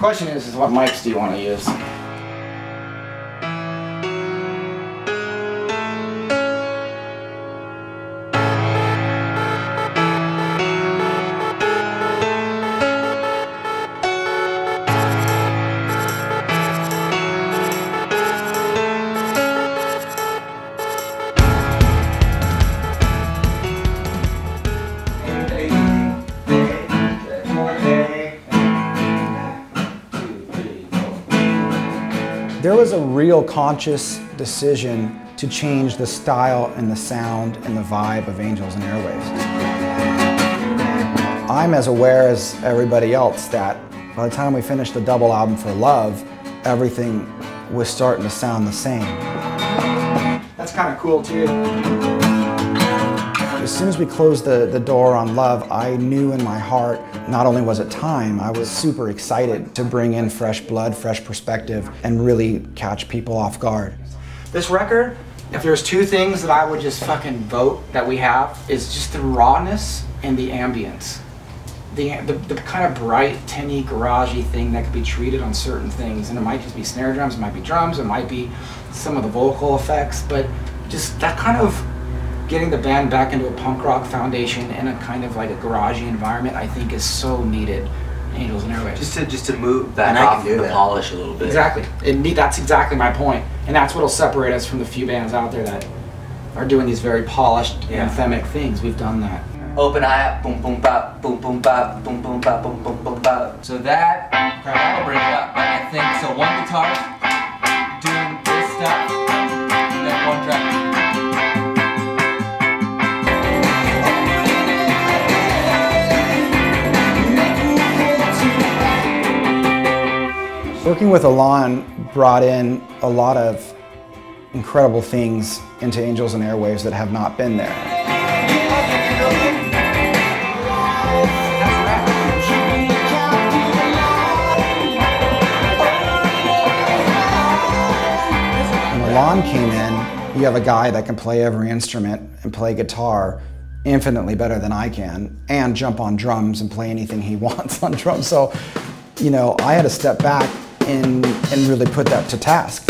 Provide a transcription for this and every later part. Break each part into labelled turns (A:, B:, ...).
A: Question is, is what mics do you want to use?
B: Real conscious decision to change the style and the sound and the vibe of Angels and Airwaves. I'm as aware as everybody else that by the time we finished the double album for Love, everything was starting to sound the same.
A: That's kind of cool too.
B: As soon as we closed the, the door on Love, I knew in my heart, not only was it time, I was super excited to bring in fresh blood, fresh perspective, and really catch people off guard.
A: This record, if there's two things that I would just fucking vote that we have, is just the rawness and the ambience. The, the, the kind of bright, tinny, garagey thing that could be treated on certain things. And it might just be snare drums, it might be drums, it might be some of the vocal effects, but just that kind of getting the band back into a punk rock foundation in a kind of like a garagey environment, I think is so needed. Angels and Airwaves.
C: Just to just to move back
D: And
C: off the
D: that.
C: polish a little bit.
A: Exactly. Need, that's exactly my point. And that's what'll separate us from the few bands out there that are doing these very polished,
C: Yeah.
A: anthemic things. We've done that.
C: Open eye up, boom boom bop, boom boom bop, boom boom bop, boom boom boom bop. So that that'll bring it up. I think so. One guitar
B: Working with Ilan brought in a lot of incredible things into Angels and Airwaves that have not been there. When Ilan came in, you have a guy that can play every instrument and play guitar infinitely better than I can, and jump on drums and play anything he wants on drums. So, you know, I had to step back and, and really put that to task.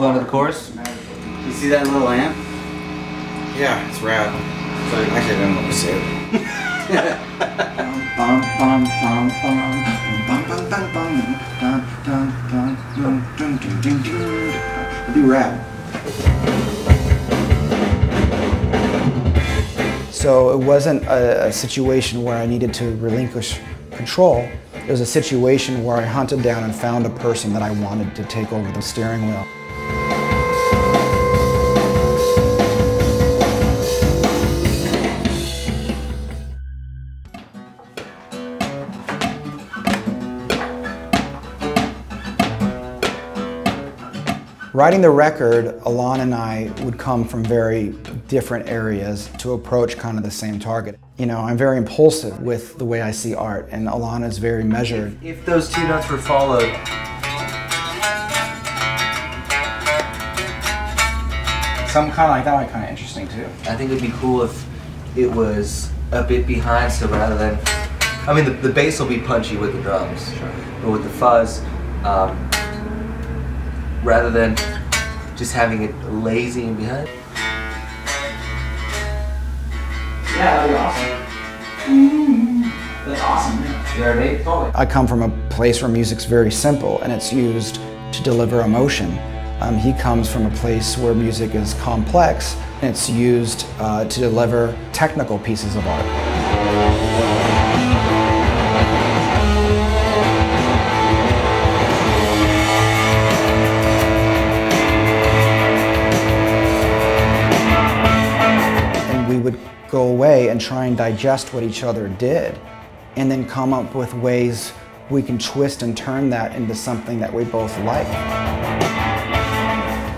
C: move on to the chorus?
D: You see that little amp?
A: Yeah, it's rad. It's I didn't want to say
D: it. It'd be rad.
B: So it wasn't a, a situation where I needed to relinquish control. It was a situation where I hunted down and found a person that I wanted to take over the steering wheel. Writing the record, Ilan and I would come from very different areas to approach kind of the same target. You know, I'm very impulsive with the way I see art, and Ilan is very measured.
C: If those two notes were followed,
A: Something kind of like that would be kind of interesting too.
C: I think it'd be cool if it was a bit behind. So rather than, I mean, the, the bass will be punchy with the drums, but with the fuzz, um, rather than just having it lazy and behind.
A: Yeah, that'd be awesome. That's awesome. Yeah. You already totally.
B: I come from a place where music's very simple and it's used to deliver emotion. Um, he comes from a place where music is complex and it's used uh, to deliver technical pieces of art.
E: Play and try and digest what each other did and then come up with ways we can twist and turn that into something that we both like.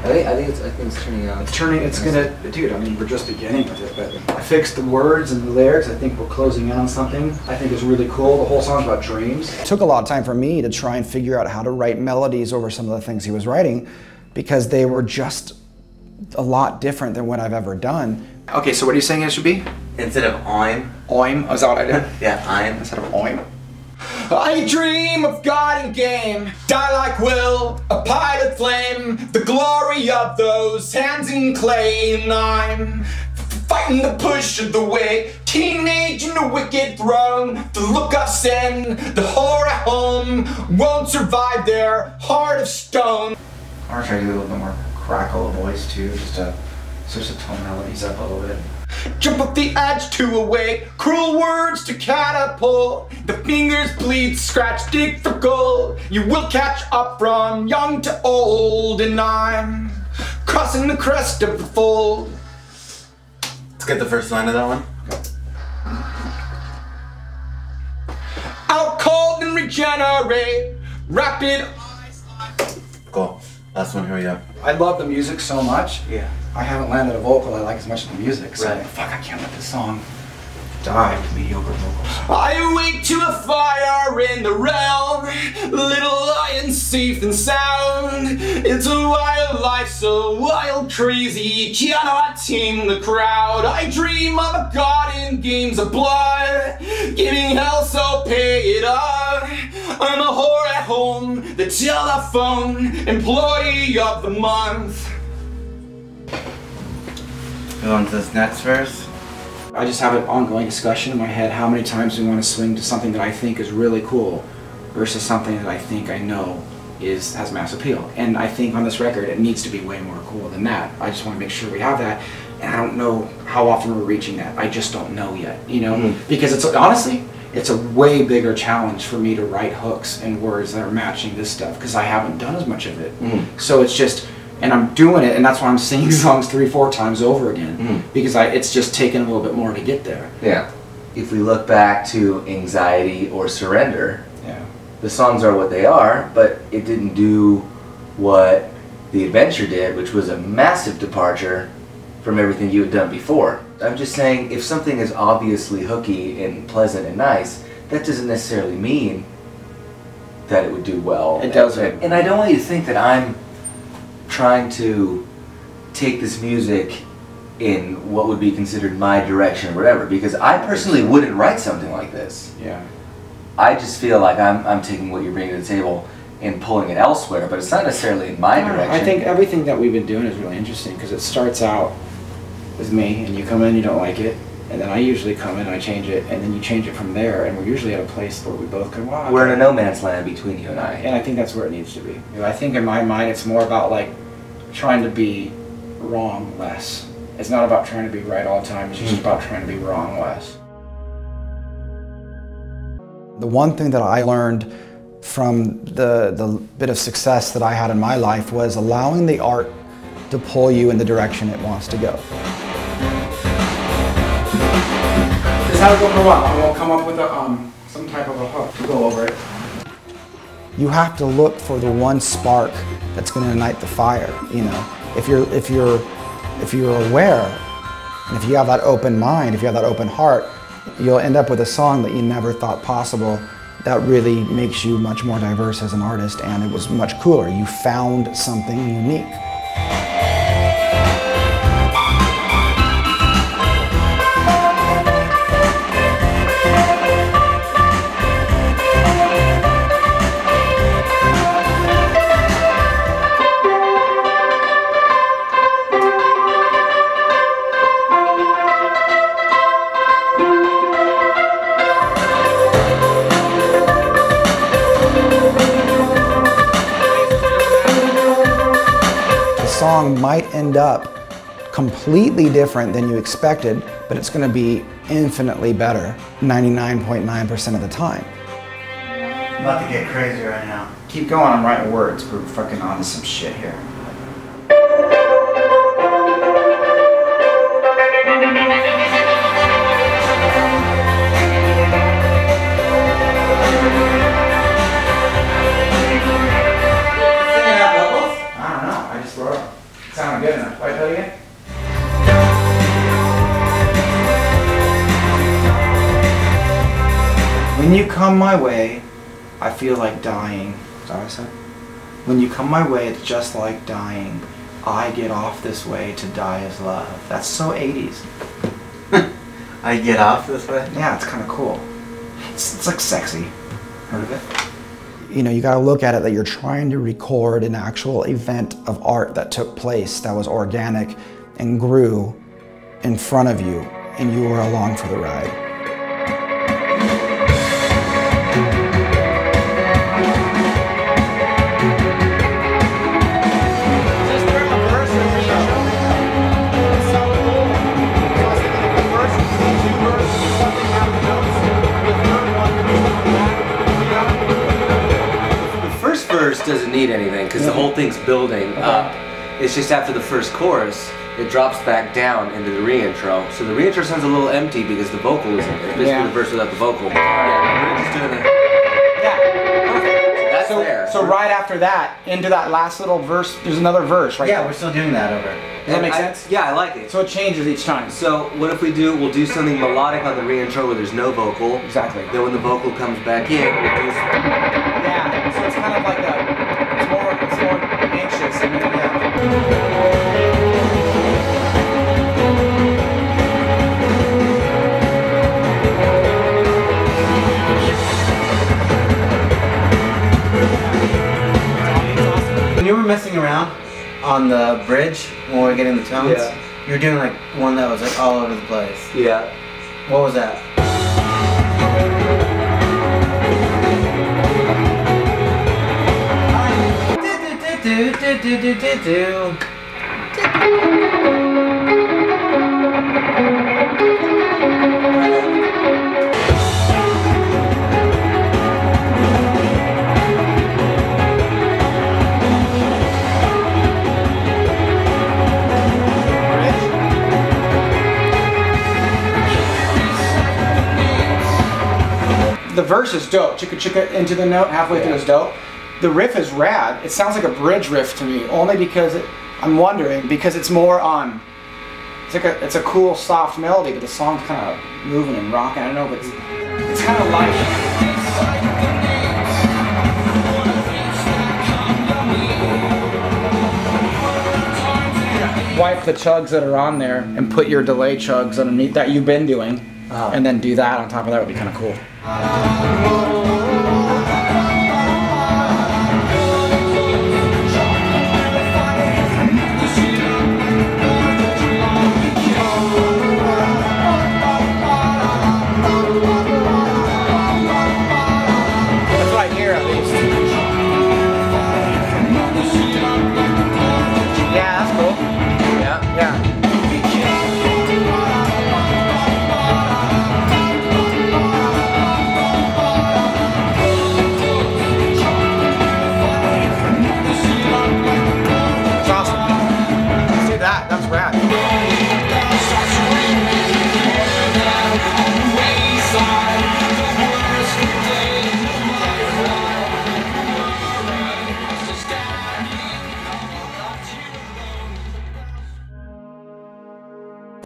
C: I think, I think it's I think it's turning out.
B: It's turning, it's gonna, dude, I mean, we're just beginning with it, but I fixed the words and the lyrics. I think we're closing in on something I think is really cool. The whole song's about dreams.
E: It took a lot of time for me to try and figure out how to write melodies over some of the things he was writing because they were just a lot different than what I've ever done.
B: Okay, so what are you saying it should be?
C: Instead of I'm,
B: Oim? Oh, is that what I did?
C: yeah, I'm.
B: Instead of oim? I dream of God and game, die like will, a pilot flame, the glory of those hands in clay, and I'm fighting the push of the way, teenage in a wicked throne, the look of sin, the horror at home, won't survive their heart of stone. I try to do a little bit more crackle of voice too, just to switch the tone melodies up a little bit. Jump off the edge to awake, cruel words to catapult. The fingers bleed, scratch, dig for gold. You will catch up from young to old, and I'm crossing the crest of the fold.
F: Let's get the first line of that one.
B: Out cold and regenerate, rapid.
F: Cool. Last one, here we go.
B: I love the music so much.
C: Yeah.
B: I haven't landed a vocal I like as much as the music. So
C: Right.
B: fuck, I can't let this song die with mediocre vocals. I wake to a fire in the realm, little lion safe and sound. It's a wild life, so wild, crazy, cannot tame the crowd. I dream of a god in games of blood, giving hell, so pay it up. I'm a whore at home, the telephone employee of the month.
F: Go on to this next verse.
B: I just have an ongoing discussion in my head how many times we want to swing to something that I think is really cool versus something that I think I know is has mass appeal. And I think on this record it needs to be way more cool than that. I just want to make sure we have that. And I don't know how often we're reaching that. I just don't know yet, you know? Hmm. Because it's honestly, it's a way bigger challenge for me to write hooks and words that are matching this stuff because I haven't done as much of it. Mm-hmm. So it's just and I'm doing it, and that's why I'm singing mm-hmm. songs three, four times over again mm-hmm. because I, it's just taken a little bit more to get there.
C: Yeah. If we look back to anxiety or surrender,
B: Yeah.
C: the songs are what they are, but it didn't do what the adventure did, which was a massive departure from everything you had done before. I'm just saying, if something is obviously hooky and pleasant and nice, that doesn't necessarily mean that it would do well.
B: It doesn't.
C: And, I don't want you to think that I'm trying to take this music in what would be considered my direction or whatever, because I personally wouldn't write something like this.
B: Yeah.
C: I just feel like I'm, I'm taking what you're bringing to the table and pulling it elsewhere, but it's not necessarily in my direction.
B: I think everything that we've been doing is really interesting because it starts out with me, and you come in, you don't like it, and then I usually come in I change it, and then you change it from there, and we're usually at a place where we both go, wow.
C: We're in a no man's land between you and I.
B: And I think that's where it needs to be. You know, I think in my mind it's more about like trying to be wrong less. It's not about trying to be right all the time. It's just hmm. about trying to be wrong less.
E: The one thing that I learned from the, the bit of success that I had in my life was allowing the art to pull you in the direction it wants to go.
B: Just have it go for a while, we'll come up with a, um, some type of a hook to go over it.
E: You have to look for the one spark that's going to ignite the fire. You know, if you're if you're if you're aware, and if you have that open mind, if you have that open heart, you'll end up with a song that you never thought possible. That really makes you much more diverse as an artist, and it was much cooler. You found something unique. End up completely different than you expected, but it's going to be infinitely better 99.9% of the time.
F: I'm about to get crazy right now.
B: Keep going, I'm writing words. We're fucking on to some shit here. Come my way, I feel like dying. Is that what I said? When you come my way, it's just like dying. I get off this way to die as love. That's so 80s.
F: I get off this way.
B: Yeah, it's kind of cool. It's, it's like sexy. Heard of it? You know, you got to look at it that you're trying to record an actual event of art that took place, that was organic and grew in front of you, and you were along for the ride.
C: Verse doesn't need anything because the whole thing's building uh-huh. up. It's just after the first chorus, it drops back down into the reintro. So the reintro sounds a little empty because the vocal isn't there. Basically,
B: Yeah.
C: the verse without the vocal. Yeah, we're just doing it.
B: Perfect.
C: That's
B: so,
C: there.
B: so right after that, into that last little verse, there's another verse, right?
F: Yeah,
B: there.
F: we're still doing that over.
B: Does that make
C: I-
B: sense?
C: Yeah, I like it.
B: So it changes each time.
C: So what if we do? We'll do something melodic on the reintro where there's no vocal.
B: Exactly.
C: Then when the vocal comes back in, we'll do.
B: Yeah, so it's kind of like a, it's more, it's more anxious. And then, yeah.
F: When you were messing around on the bridge when we were getting the tones,
C: Yeah.
F: you were doing like one that was like all over the place.
C: Yeah.
F: What was that?
B: The verse is dope. Chicka chicka into the note halfway through is dope. The riff is rad. It sounds like a bridge riff to me, only because it, I'm wondering because it's more on. It's like a it's a cool soft melody, but the song's kind of moving and rocking. I don't know, but it's, it's kind of light. Wipe the chugs that are on there and put your delay chugs underneath that you've been doing,
C: Uh-huh.
B: and then do that on top of that would be kind of cool.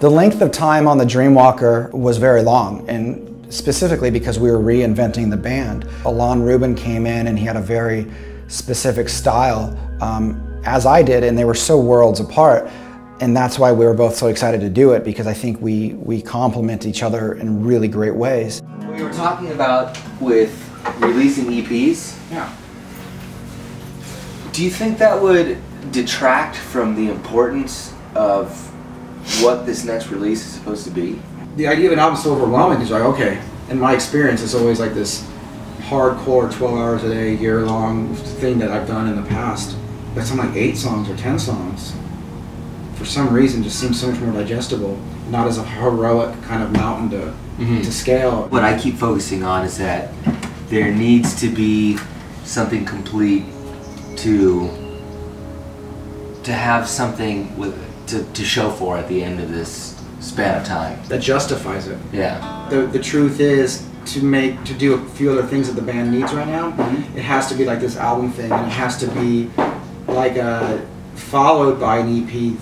B: The length of time on the Dreamwalker was very long, and specifically because we were reinventing the band. Ilan Rubin came in and he had a very specific style, um, as I did, and they were so worlds apart. And that's why we were both so excited to do it because I think we, we complement each other in really great ways.
C: We were talking about with releasing EPs.
B: Yeah.
C: Do you think that would detract from the importance of what this next release is supposed to be?
A: the idea of an album's so overwhelming because like okay in my experience it's always like this hardcore 12 hours a day year long thing that i've done in the past but something like eight songs or 10 songs for some reason just seems so much more digestible not as a heroic kind of mountain to
C: Mhm.
A: to scale
C: What I keep focusing on is that there needs to be something complete to to have something with to, to show for at the end of this span of time.
A: that justifies it
C: Yeah.
A: the, the truth is to make to do a few other things that the band needs right now mm-hmm. it has to be like this album thing and it has to be like a followed by an ep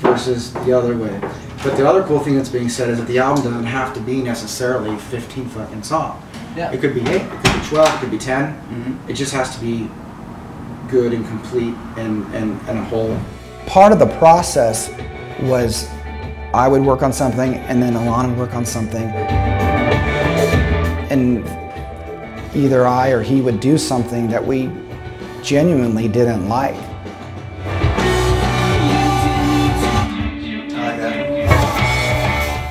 A: versus the other way but the other cool thing that's being said is that the album doesn't have to be necessarily 15 fucking songs Yeah.
B: It could be eight, it could be 12, it could be 10. Mm-hmm. It just has to be good and complete and, and, and a whole. Part of the process was I would work on something and then Alana would work on something. And either I or he would do something that we genuinely didn't like.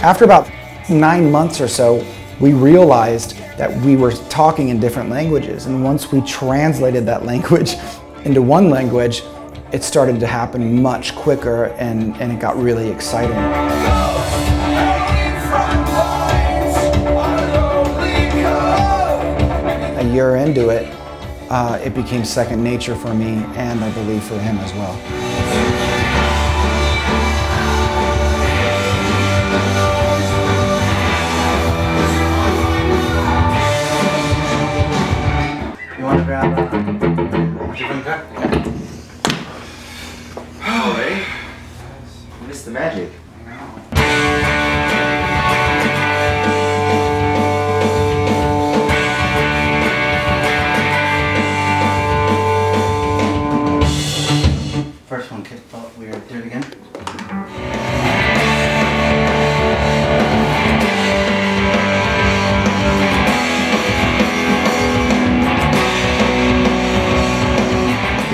B: After about nine months or so, we realized that we were talking in different languages. And once we translated that language into one language, it started to happen much quicker and, and it got really exciting. A year into it, uh, it became second nature for me and I believe for him as well.
F: Grab a different cup?
C: The magic.
F: First one kicked oh, we do it again.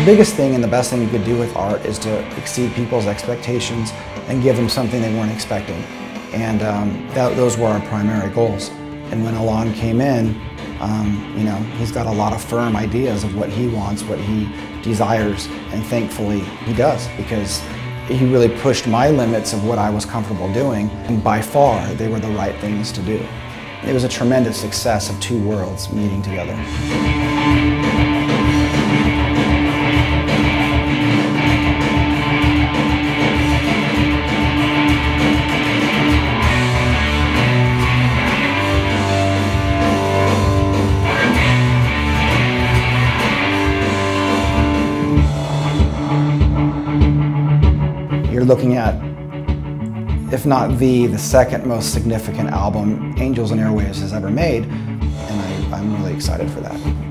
B: The biggest thing and the best thing you could do with art is to exceed people's expectations and give them something they weren't expecting. And um, that, those were our primary goals. And when Ilan came in, um, you know, he's got a lot of firm ideas of what he wants, what he desires, and thankfully he does because he really pushed my limits of what I was comfortable doing, and by far they were the right things to do. It was a tremendous success of two worlds meeting together. Looking at, if not the, the second most significant album Angels and Airwaves has ever made, and I, I'm really excited for that.